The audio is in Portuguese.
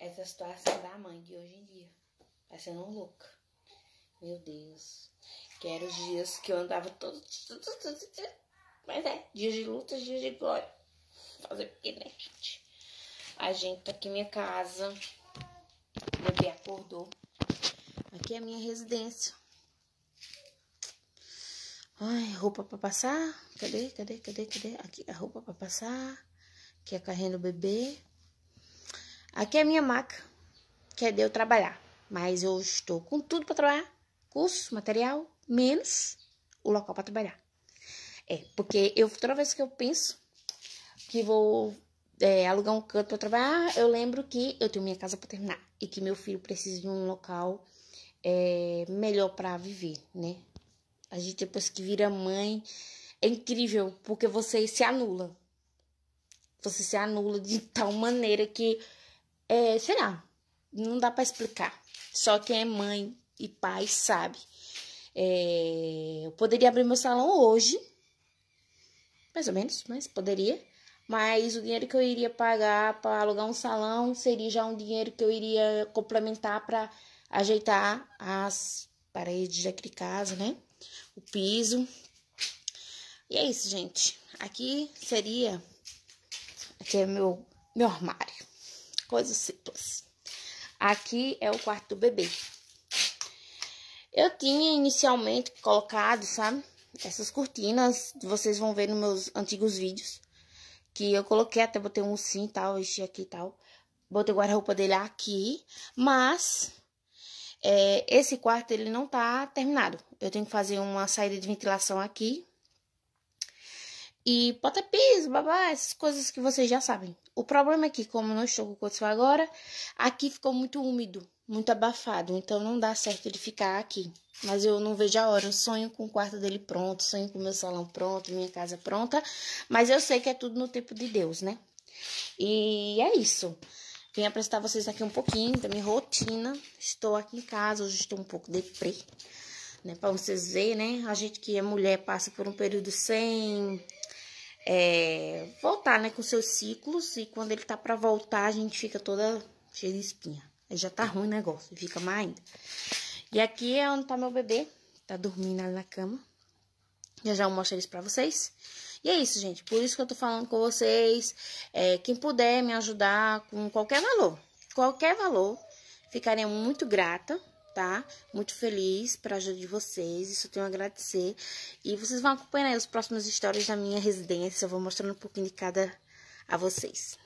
essa situação da mãe de hoje em dia. Parecendo um louca. Meu Deus. Que eram os dias que eu andava todo. Mas é, dias de luta, dias de glória. Fazer o que, né, gente? A gente tá aqui em minha casa. O bebê acordou. Aqui é a minha residência. Ai, roupa pra passar. Cadê, cadê, cadê, cadê? Aqui a roupa pra passar. Aqui a carrinha do bebê. Aqui é a minha maca. Que é de eu trabalhar. Mas eu estou com tudo pra trabalhar. Curso, material, menos o local pra trabalhar. É, porque eu, toda vez que eu penso que vou é, alugar um canto para trabalhar, eu lembro que eu tenho minha casa para terminar e que meu filho precisa de um local é, melhor para viver, né? A gente depois que vira mãe é incrível porque você se anula. Você se anula de tal maneira que, é, sei lá, não dá para explicar. Só quem é mãe e pai sabe. É, eu poderia abrir meu salão hoje mais ou menos, mas poderia. Mas o dinheiro que eu iria pagar para alugar um salão seria já um dinheiro que eu iria complementar para ajeitar as paredes daquele casa, né? O piso. E é isso, gente. Aqui seria. Aqui é meu, meu armário. Coisa simples. Aqui é o quarto do bebê. Eu tinha inicialmente colocado, sabe? essas cortinas, vocês vão ver nos meus antigos vídeos. Que eu coloquei, até botei um sim e tal, enchi aqui e tal. Botei o guarda-roupa dele aqui, mas é, esse quarto ele não tá terminado. Eu tenho que fazer uma saída de ventilação aqui. E bota piso, babá, essas coisas que vocês já sabem. O problema é que, como não estou com o agora, aqui ficou muito úmido muito abafado, então não dá certo ele ficar aqui. Mas eu não vejo a hora, eu sonho com o quarto dele pronto, sonho com o meu salão pronto, minha casa pronta, mas eu sei que é tudo no tempo de Deus, né? E é isso. Vim apresentar vocês aqui um pouquinho da minha rotina. Estou aqui em casa, hoje estou um pouco deprê, né? Pra vocês verem, né? A gente que é mulher passa por um período sem é, voltar, né? Com seus ciclos, e quando ele tá pra voltar, a gente fica toda cheia de espinha. Aí já tá ruim o negócio, fica mais ainda. E aqui é onde tá meu bebê, tá dormindo ali na cama. Já já eu mostro eles pra vocês. E é isso, gente. Por isso que eu tô falando com vocês. É, quem puder me ajudar com qualquer valor, qualquer valor, ficaria muito grata, tá? Muito feliz pra ajuda de vocês. Isso eu tenho a agradecer. E vocês vão acompanhar aí as próximas histórias da minha residência. Eu vou mostrando um pouquinho de cada a vocês.